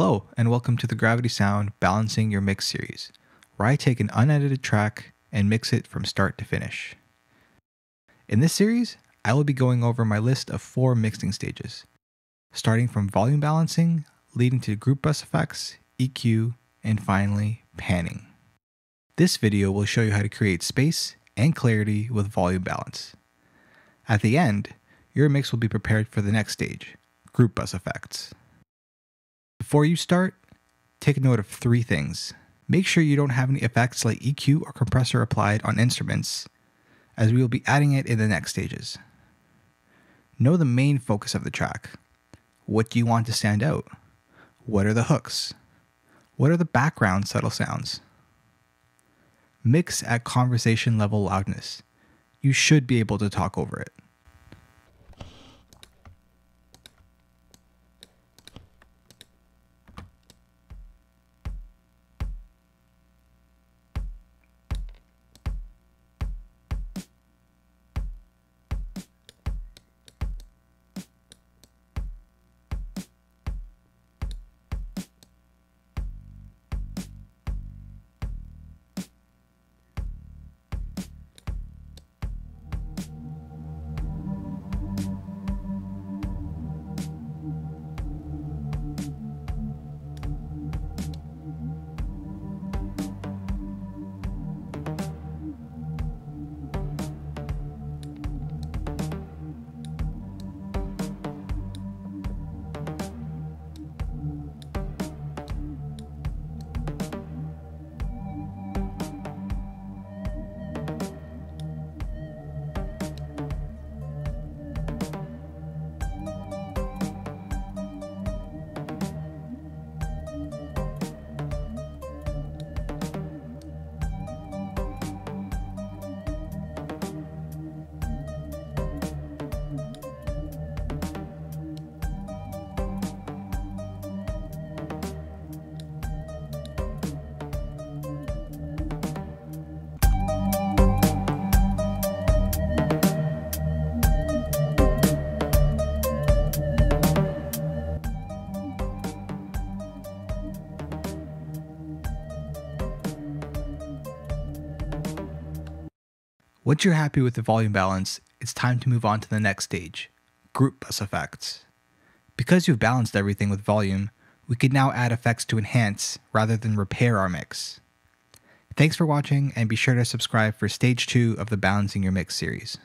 Hello, and welcome to the Gravity Sound Balancing Your Mix series, where I take an unedited track and mix it from start to finish. In this series, I will be going over my list of four mixing stages, starting from volume balancing, leading to group bus effects, EQ, and finally, panning. This video will show you how to create space and clarity with volume balance. At the end, your mix will be prepared for the next stage, group bus effects. Before you start, take note of three things. Make sure you don't have any effects like EQ or compressor applied on instruments, as we will be adding it in the next stages. Know the main focus of the track. What do you want to stand out? What are the hooks? What are the background subtle sounds? Mix at conversation level loudness. You should be able to talk over it. Once you're happy with the volume balance, it's time to move on to the next stage, group bus effects. Because you've balanced everything with volume, we can now add effects to enhance rather than repair our mix. Thanks for watching and be sure to subscribe for stage 2 of the Balancing Your Mix series.